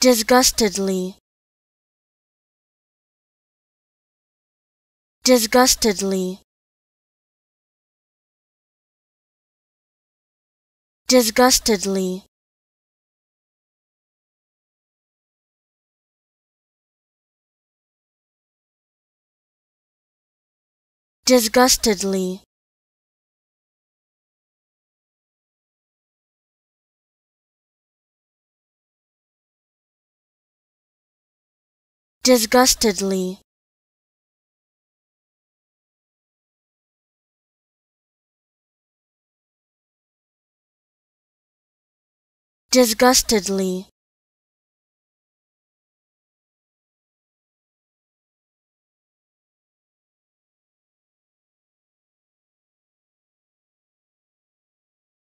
disgustedly. Disgustedly. Disgustedly. Disgustedly disgustedly. Disgustedly